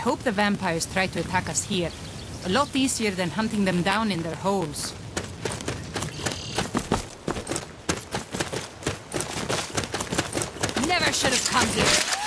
hope the vampires try to attack us here. A lot easier than hunting them down in their holes. Never should have come here.